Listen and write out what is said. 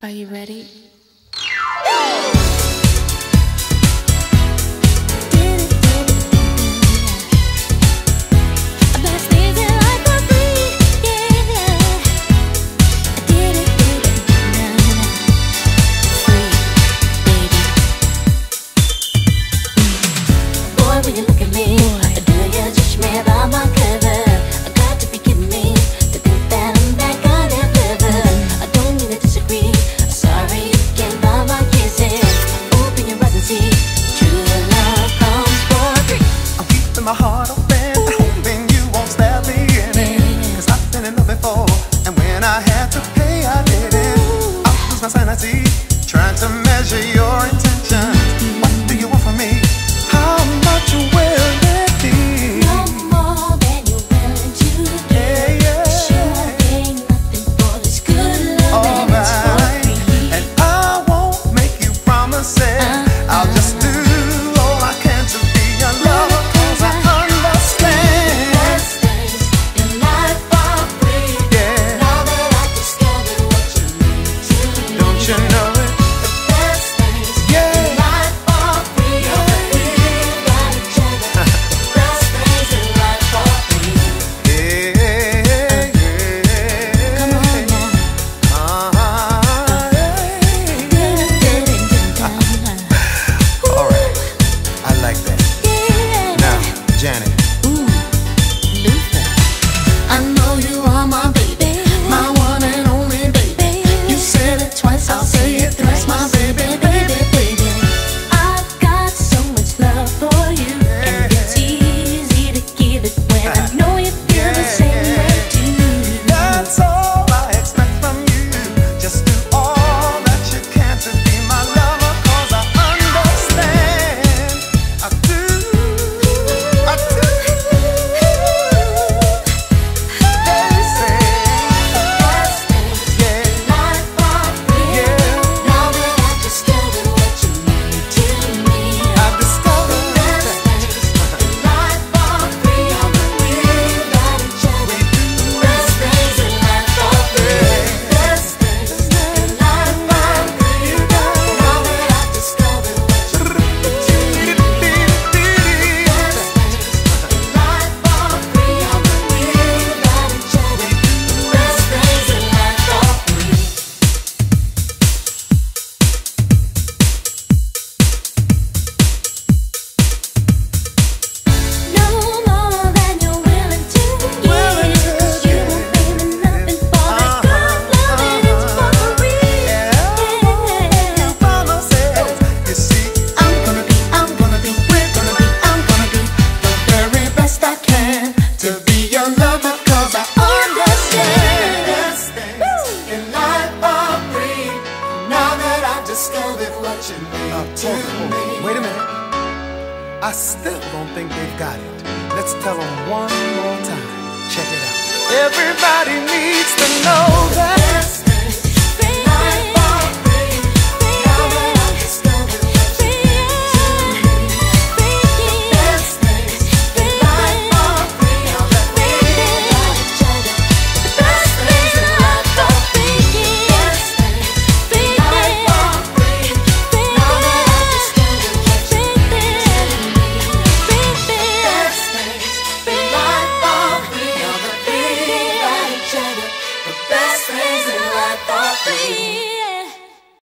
Are you ready? my sanity, trying to measure you. Let's what you mean uh, to oh, me. Wait a minute. I still don't think they've got it. Let's tell them one more time. Check it out. Everybody needs to know that.